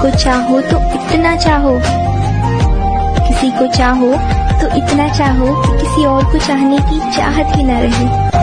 को चाहो तो इतना चाहो। किसी को चाहो तो इतना चाहो कि किसी और को चाहने की चाहत ही न रहे।